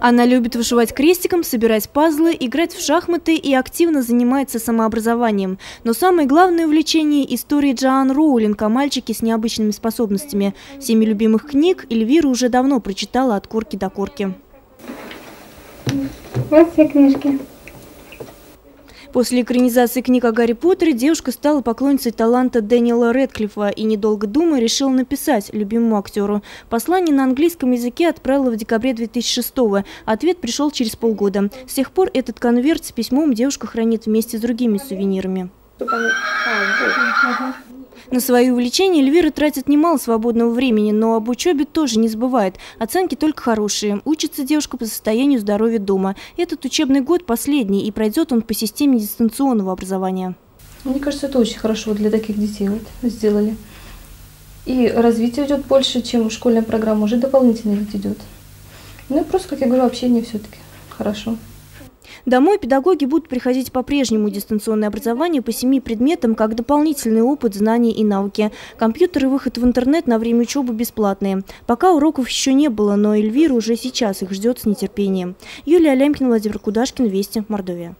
Она любит вышивать крестиком, собирать пазлы, играть в шахматы и активно занимается самообразованием. Но самое главное увлечение – истории Джоан Роулинг о мальчике с необычными способностями. Семи любимых книг Эльвира уже давно прочитала от корки до корки. Вот все книжки. После экранизации книг о Гарри Поттере девушка стала поклонницей таланта Дэниела Рэдклиффа и, недолго думая, решила написать любимому актеру. Послание на английском языке отправила в декабре 2006 -го. Ответ пришел через полгода. С тех пор этот конверт с письмом девушка хранит вместе с другими сувенирами. На свои увлечения Эльвира тратит немало свободного времени, но об учебе тоже не забывает. Оценки только хорошие. Учится девушка по состоянию здоровья дома. Этот учебный год последний, и пройдет он по системе дистанционного образования. Мне кажется, это очень хорошо для таких детей вот сделали. И развитие идет больше, чем школьная программа, уже дополнительно идет. Ну и просто, как я говорю, общение все-таки хорошо. Домой педагоги будут приходить по-прежнему дистанционное образование по семи предметам как дополнительный опыт, знания и науки. Компьютер и выход в интернет на время учебы бесплатные. Пока уроков еще не было, но Эльвира уже сейчас их ждет с нетерпением. Юлия Лемкина, Владимир Кудашкин, Вести, Мордовия.